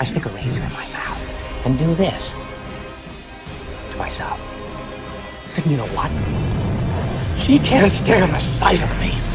I stick a razor in my mouth and do this to myself. And you know what? She can't stand the sight of me.